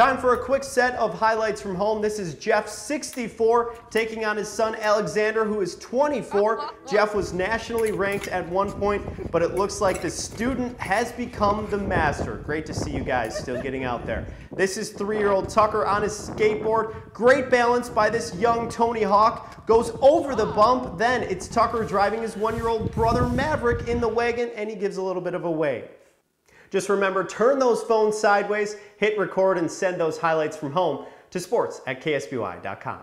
Time for a quick set of highlights from home. This is Jeff, 64, taking on his son Alexander, who is 24. Jeff was nationally ranked at one point, but it looks like the student has become the master. Great to see you guys still getting out there. This is three-year-old Tucker on his skateboard. Great balance by this young Tony Hawk. Goes over the bump. Then it's Tucker driving his one-year-old brother Maverick in the wagon, and he gives a little bit of a wave. Just remember, turn those phones sideways, hit record, and send those highlights from home to sports at ksby.com.